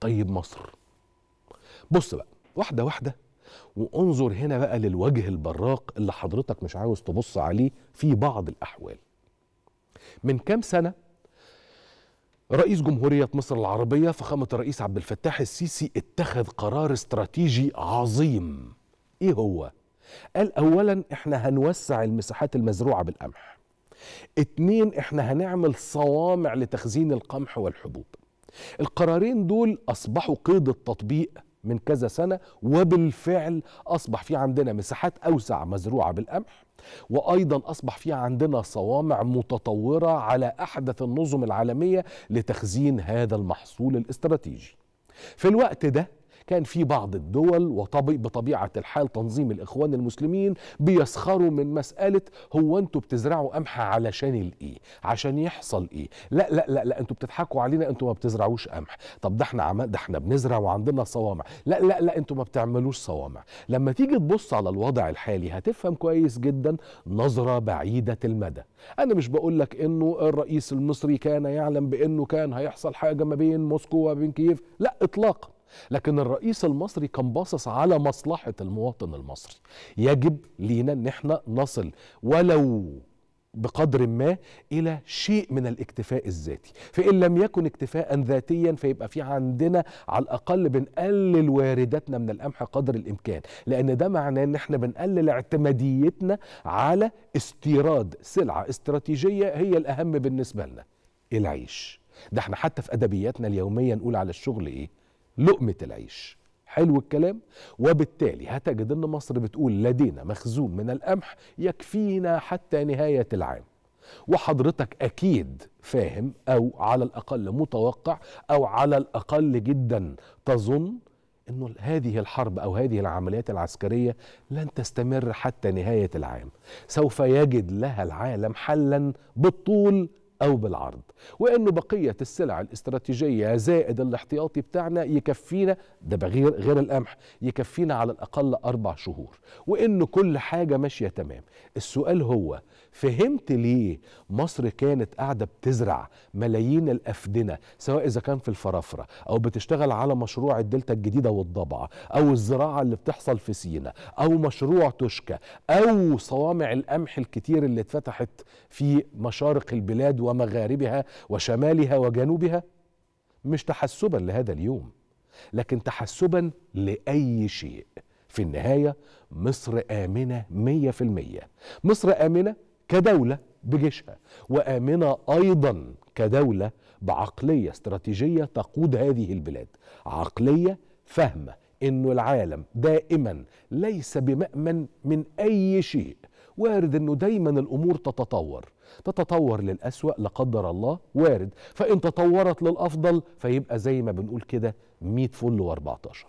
طيب مصر. بص بقى واحدة واحدة وانظر هنا بقى للوجه البراق اللي حضرتك مش عاوز تبص عليه في بعض الأحوال. من كام سنة رئيس جمهورية مصر العربية فخامة الرئيس عبد الفتاح السيسي اتخذ قرار استراتيجي عظيم. إيه هو؟ قال اولا إحنا هنوسع المساحات المزروعة بالقمح. اتنين إحنا هنعمل صوامع لتخزين القمح والحبوب. القرارين دول أصبحوا قيد التطبيق من كذا سنة وبالفعل أصبح في عندنا مساحات أوسع مزروعة بالقمح وأيضا أصبح في عندنا صوامع متطورة على أحدث النظم العالمية لتخزين هذا المحصول الاستراتيجي. في الوقت ده كان في بعض الدول بطبيعة الحال تنظيم الإخوان المسلمين بيسخروا من مسألة هو أنتوا بتزرعوا قمح علشان الإيه عشان يحصل إيه؟ لا لا لا لا أنتوا بتضحكوا علينا أنتوا ما بتزرعوش قمح. طب ده إحنا عم... ده إحنا بنزرع وعندنا صوامع. لا لا لا أنتوا ما بتعملوش صوامع. لما تيجي تبص على الوضع الحالي هتفهم كويس جدا نظرة بعيدة المدى. أنا مش بقول لك إنه الرئيس المصري كان يعلم بإنه كان هيحصل حاجة ما بين موسكو وما بين كييف. لا إطلاقا. لكن الرئيس المصري كان باصص على مصلحة المواطن المصري. يجب لينا إن إحنا نصل ولو بقدر ما إلى شيء من الاكتفاء الذاتي. فإن لم يكن اكتفاء ذاتيا فيبقى في عندنا على الأقل بنقلل وارداتنا من القمح قدر الإمكان. لأن ده معناه إن إحنا بنقلل اعتماديتنا على استيراد سلعة استراتيجية هي الأهم بالنسبة لنا. العيش. ده إحنا حتى في أدبياتنا اليومية نقول على الشغل إيه؟ لقمة العيش. حلو الكلام؟ وبالتالي هتجد إن مصر بتقول لدينا مخزون من القمح يكفينا حتى نهاية العام. وحضرتك أكيد فاهم أو على الأقل متوقع أو على الأقل جدا تظن إنه هذه الحرب أو هذه العمليات العسكرية لن تستمر حتى نهاية العام. سوف يجد لها العالم حلا بالطول أو بالعرض وانه بقية السلع الاستراتيجية زائد الاحتياطي بتاعنا يكفينا ده بغير غير القمح يكفينا على الأقل أربع شهور. وانه كل حاجة ماشية تمام. السؤال هو فهمت ليه مصر كانت قاعدة بتزرع ملايين الأفدنة سواء إذا كان في الفرافرة أو بتشتغل على مشروع الدلتا الجديدة والضبعه أو الزراعة اللي بتحصل في سينا أو مشروع تشكى أو صوامع القمح الكتير اللي اتفتحت في مشارق البلاد ومغاربها وشمالها وجنوبها؟ مش تحسبا لهذا اليوم لكن تحسبا لأي شيء. في النهاية مصر آمنة مية في المية. مصر آمنة كدولة بجيشها وآمنة أيضا كدولة بعقلية استراتيجية تقود هذه البلاد. عقلية فاهمة إنه العالم دائما ليس بمأمن من أي شيء. وارد إنه دايما الأمور تتطور. تتطور للأسوأ لا قدر الله وارد. فإن تطورت للأفضل فيبقى زي ما بنقول كده 100 فل و14